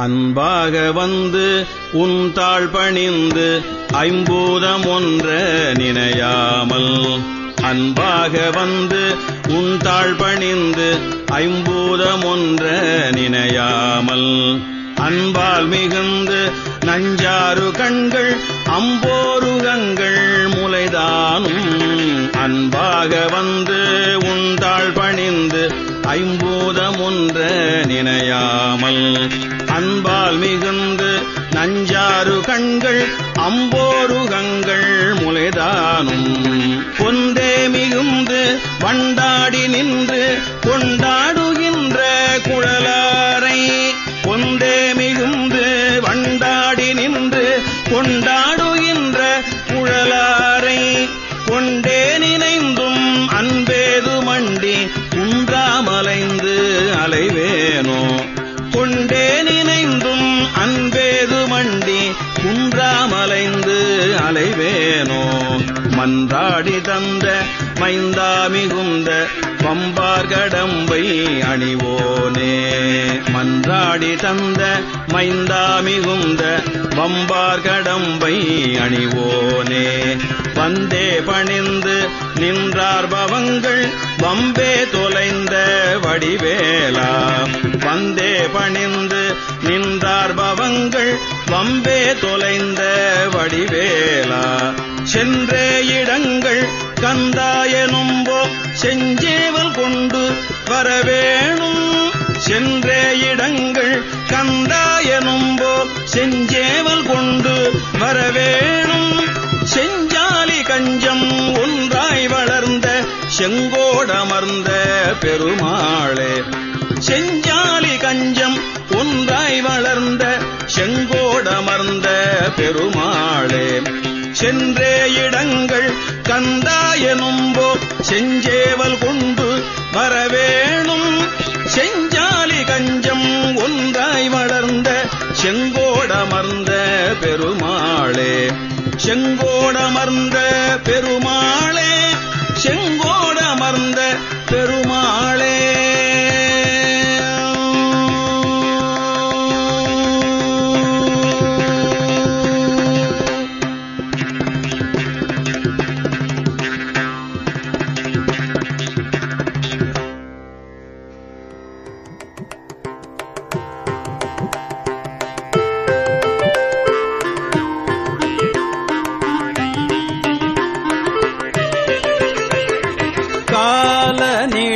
அன்பாக வந்து உன் தாழ் பணிந்து ஐம்பூதம் ஒன்ற நினையாமல். அன்பாக வந்து உன் தாழ் பணிந்து ஐம்பூதம் ஒன்ற நினையாமல். அன்பால் மிகுந்து நஞ்சாறு கண்கள் அம்போருகங்கள் முளைதானும். அன்பாக வந்து உன் தாழ் பணிந்து ஐம்பூதம் ஒன்ற நினையாமல். அன்பால் மிகுந்து நஞ்சாறு கண்கள் அம்போருகங்கள் முளைதானும். பொந்தே மிகுந்து வண்டாடி நின்று கொண்டா அணிவோனே மன்றாடி தந்த மைந்தா மிகுந்த வம்பார் கடம்பை அணிவோனே. வந்தே பணிந்து நின்றார் பவங்கள் வம்பே தொலைந்த வடிவேலா. வந்தே பணிந்து நின்றார் பவங்கள் வம்பே தொலைந்த வடிவேலா. சென்றே இடங்கள் கந்தாயனும்போ செஞ்சேவல் கொண்டு வரவே சென்றே இடங்கள் கந்தாயனும் போல் செஞ்சேவல் கொண்டு வரவேணும். செஞ்சாலி கஞ்சம் ஒன்றாய் வளர்ந்த செங்கோடமர்ந்த பெருமாளே. செஞ்சாலி கஞ்சம் ஒன்றாய் வளர்ந்த செங்கோடமர்ந்த பெருமாளே. சென்றே இடங்கள் கந்தாயனும்போ செஞ்சேவல் கொண்டு வரவேணும். செங்கோடமர்ந்த பெருமாளே செங்கோடமர்ந்த பெருமாளே.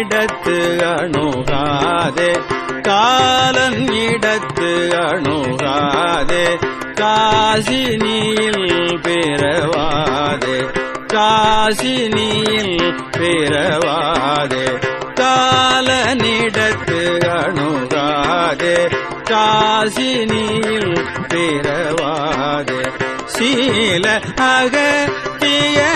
இடத்து அணுகாதே. காலன் இடத்து அணுகாதே. காசினியில் பிறவாதே. காசினியில் பிறவாதே. காலனிடத்து அணுகாதே. காசினியில் பிறவாதே. சீல அகத்திய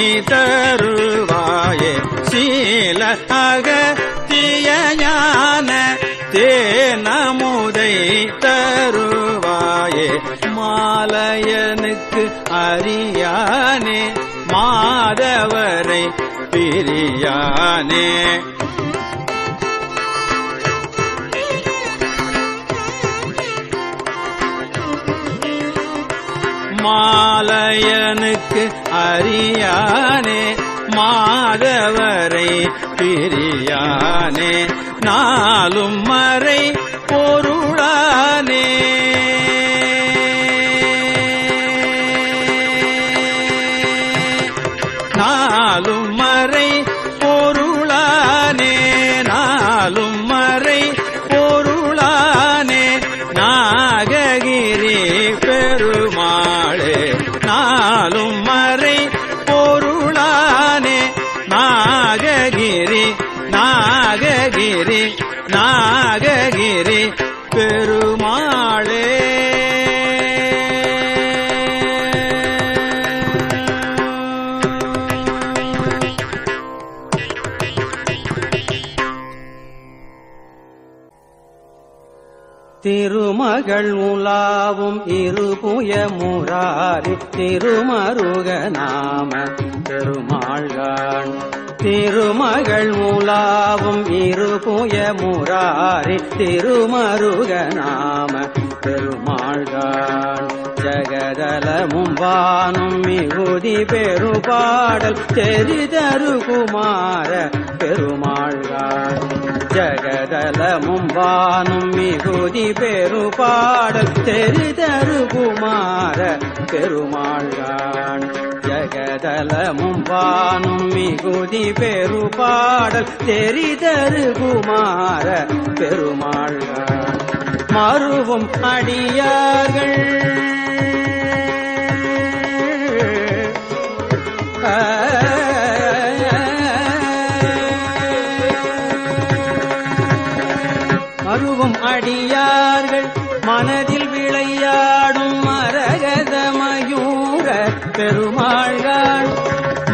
தருவாயே. சீல அகத்திய ஞான தேனமுதை தருவாயே. மாலையனுக்கு அறியானே மாதவரை பிரியானே. மா அறியானே மாதவரை பிரியானே நாளும் மறை பொருளானே. நாளும் மறை பொருளானே நாளும் மறை பொருளானே நாககிரி பெருமாளே நாளும் திருமகள் உலாவும் இருபுய முராரி திருமருக நாம பெருமாள்கான். திருமகள் உலாவும் இருபுய முராரி திருமருக நாம பெருமாள்கான். ஜகதலமும் வானும் மிகுதி பெருபாடல் தெரிதரு குமார பெருமாள்கான். ஜகதலமும் வானும் மிகுதி பெருபாடல் தெரிதரு குமார பெருமாள்கான். ஜகதலமும் வானும் மிகுதி பெருபாடல் தெரிதரு குமார பெருமாள்கான். மறுவும் அடியார்கள்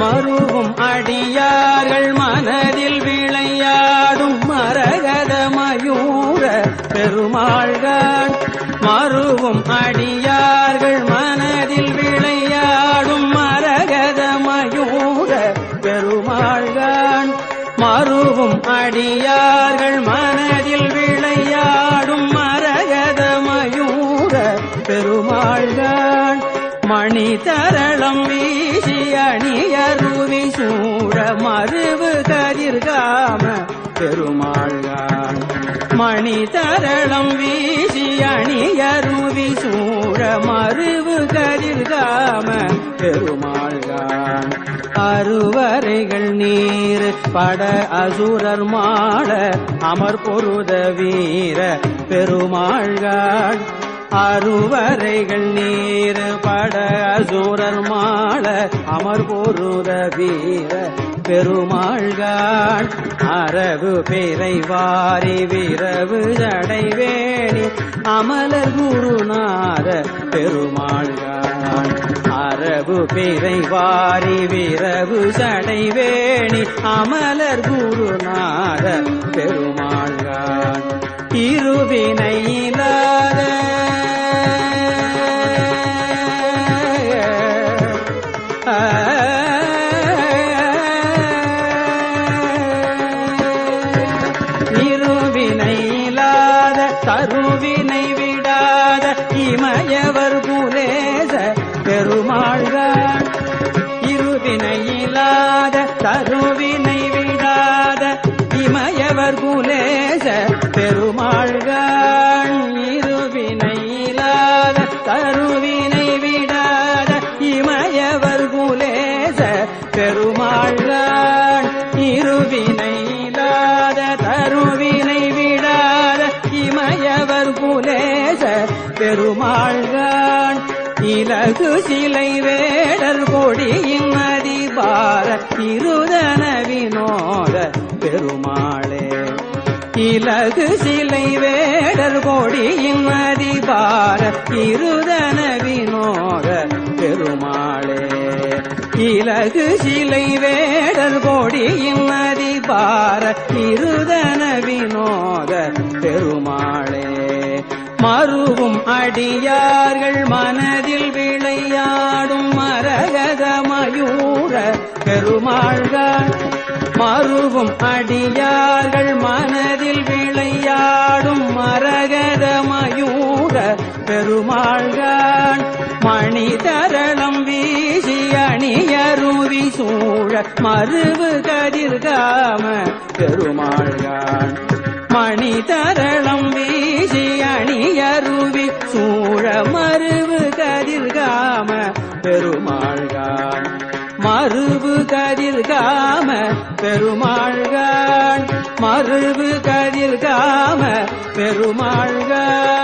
மருவும் அடியார்கள் மனதில் விளையாடும் மரகத மயூர பெருமாள்கள் மருவும் அடியார்கள் மனதில் விளையாடும் மரகத மயூர பெருமாள்கள் மருவும் அடியார்கள் மனதில் விளையாடும் மரகத மயூர பெருமாள்கள் மணி தரளம் வீசி அணியருவி சூழ மறுவு கதிர்காம பெருமாள்கான் மணி தரளம் வீசி அணியருவி சூழ மறுவு கதிர்காம பெருமாள்கான் அறுவரைகள் நீர் பட அசுரர் மாட அமர் பொருத வீர பெருமாள்கான் அருவரைகள் நீர் பட அசூரர் மாள அமர் பொருத வீர பெருமாள்கான். அரவு பேரை வாரி விரவு ஜடைவேணி அமலர் குருநாத பெருமாள்கான். அரவு பேரை வாரி விரவு ஜடைவேணி அமலர் குருநாத பெருமாள்கான். இருவினையிலாத இருவினையிலாத பெருமாள்கள் இருவினையிலாத கருவினை விடாத இமயவர் குலேச பெருமாள்கள் இருவினையிலாத தருவினை விடாத இமயவர் குலேச பெருமாள்கள் இலகு சிலை வேடர் கொடியின் அதிபார இருதன வினோத பெருமாளே. இலகு சிலை வேடர் கோடியின் அதிபார இருதன வினோத பெருமாளே. இலகு சிலை வேடர் கோடியின் அதிபார இருதன வினோத பெருமாளே. மறுவும் அடியார்கள் மனதில் விளையாடும் மரகதமயூர பெருமாள்கள். மறுவும் அடியார்கள் பெருமாள்கள் மணி தரளம் வீசி அணியருவி சூழ மறுவு கதிர்காம பெருமாள்கள் மணி தரளம் வீசி அணியருவி சூழ மறுவு கதிர்காம பெருமாள்கான் மறுவு கதிர்காம பெருமாள்கான் மறுவு கதிர்காம பெருமாள்கான்